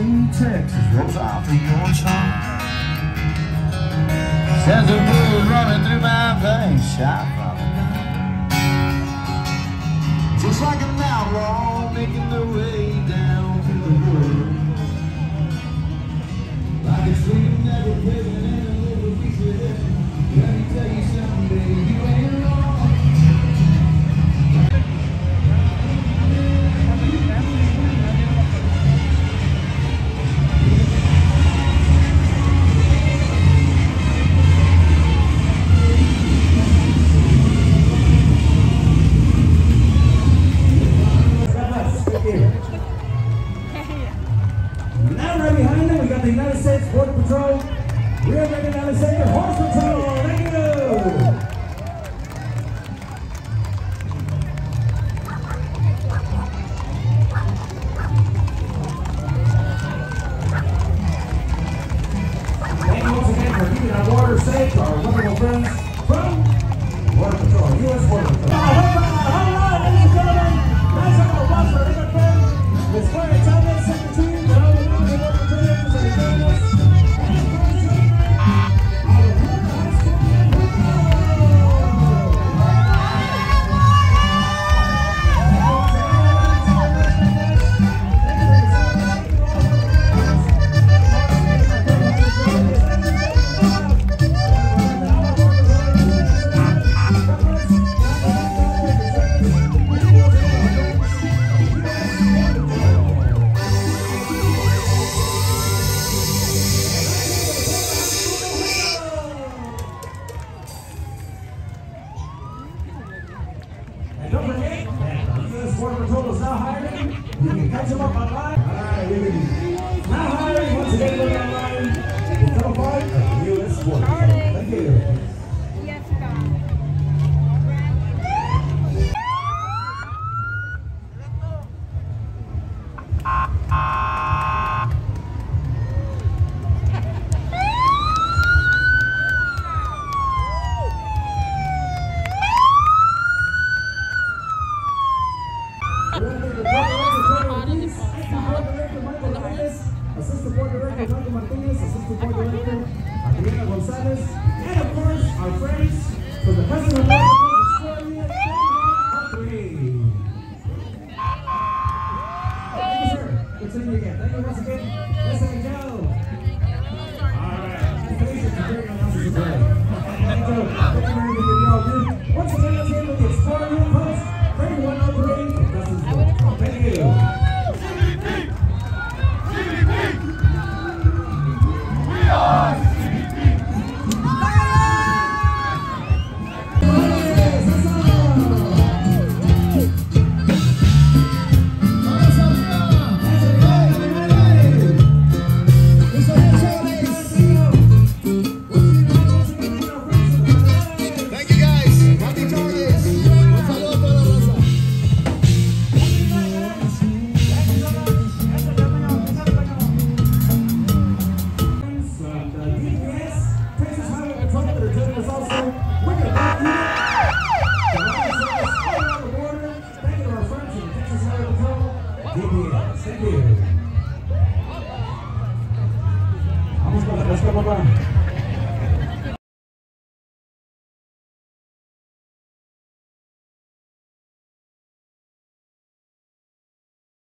Abilene, Texas rolls off the your song. Says a bull running through my veins, shot from Just like an outlaw making their way down to the world. Like a dream never we the United States Border Patrol. Rear Naked Alexander Horse Patrol. Thank you. Patrol is now hiring. You can catch them up online. Assistant Board Director Michael Martinez, Assistant Board Director Adriana Gonzalez, and of course our Didier Sedir. Vamos para la Costa Mamá.